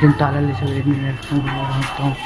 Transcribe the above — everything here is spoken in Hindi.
जिन ताला ले सकते